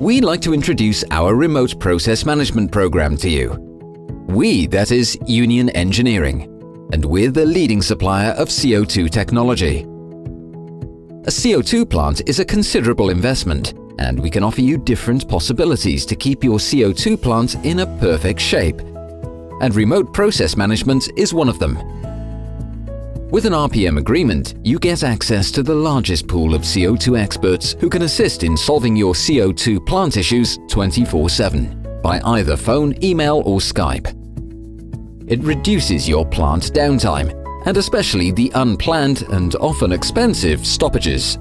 We'd like to introduce our remote process management program to you. We, that is Union Engineering, and we're the leading supplier of CO2 technology. A CO2 plant is a considerable investment, and we can offer you different possibilities to keep your CO2 plant in a perfect shape. And remote process management is one of them. With an RPM agreement, you get access to the largest pool of CO2 experts who can assist in solving your CO2 plant issues 24-7 by either phone, email or Skype. It reduces your plant downtime and especially the unplanned and often expensive stoppages.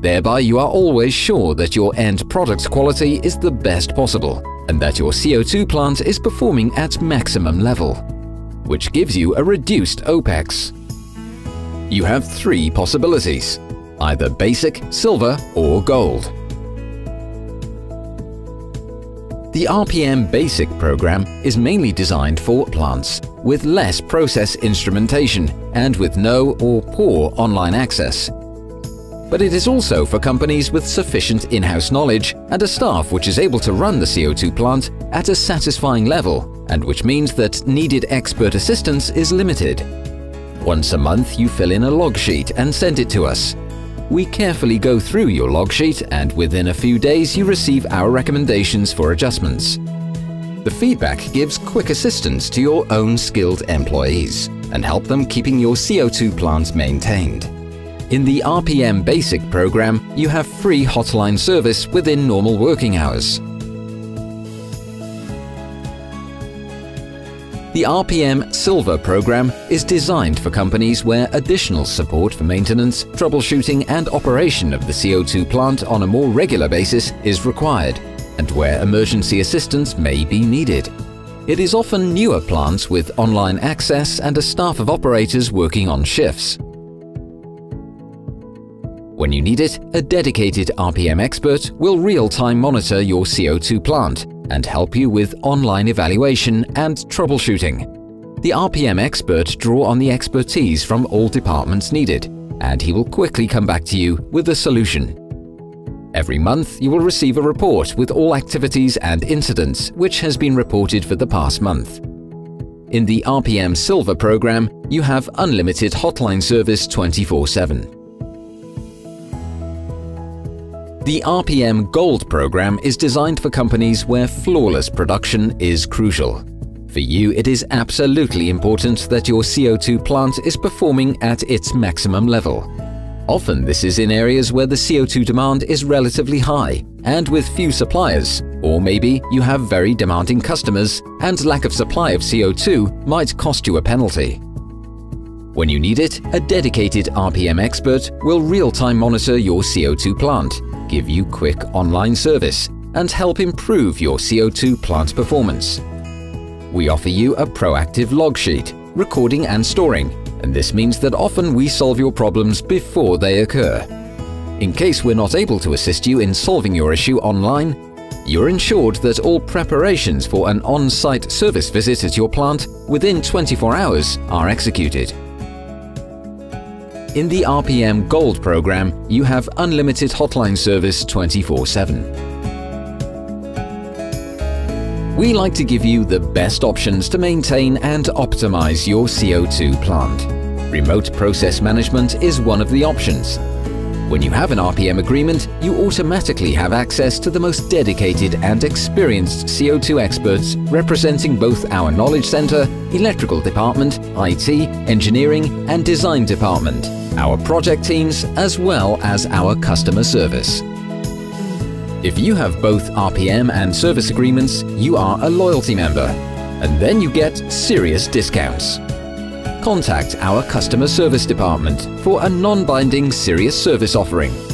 Thereby you are always sure that your end product quality is the best possible and that your CO2 plant is performing at maximum level, which gives you a reduced OPEX you have three possibilities, either basic, silver or gold. The RPM Basic program is mainly designed for plants with less process instrumentation and with no or poor online access. But it is also for companies with sufficient in-house knowledge and a staff which is able to run the CO2 plant at a satisfying level and which means that needed expert assistance is limited. Once a month you fill in a log sheet and send it to us. We carefully go through your log sheet and within a few days you receive our recommendations for adjustments. The feedback gives quick assistance to your own skilled employees and help them keeping your CO2 plant maintained. In the RPM Basic program, you have free hotline service within normal working hours. The RPM Silver program is designed for companies where additional support for maintenance, troubleshooting and operation of the CO2 plant on a more regular basis is required and where emergency assistance may be needed. It is often newer plants with online access and a staff of operators working on shifts. When you need it, a dedicated RPM expert will real-time monitor your CO2 plant and help you with online evaluation and troubleshooting. The RPM expert draw on the expertise from all departments needed, and he will quickly come back to you with a solution. Every month you will receive a report with all activities and incidents which has been reported for the past month. In the RPM Silver program, you have unlimited hotline service 24-7. The RPM Gold program is designed for companies where flawless production is crucial. For you, it is absolutely important that your CO2 plant is performing at its maximum level. Often this is in areas where the CO2 demand is relatively high and with few suppliers, or maybe you have very demanding customers and lack of supply of CO2 might cost you a penalty. When you need it, a dedicated RPM expert will real-time monitor your CO2 plant give you quick online service and help improve your CO2 plant performance. We offer you a proactive log sheet, recording and storing, and this means that often we solve your problems before they occur. In case we're not able to assist you in solving your issue online, you're ensured that all preparations for an on-site service visit at your plant within 24 hours are executed. In the RPM Gold program, you have unlimited hotline service 24-7. We like to give you the best options to maintain and optimize your CO2 plant. Remote process management is one of the options. When you have an RPM agreement, you automatically have access to the most dedicated and experienced CO2 experts representing both our Knowledge Center, Electrical Department, IT, Engineering and Design Department our project teams, as well as our customer service. If you have both RPM and service agreements, you are a loyalty member, and then you get serious discounts. Contact our customer service department for a non-binding serious service offering.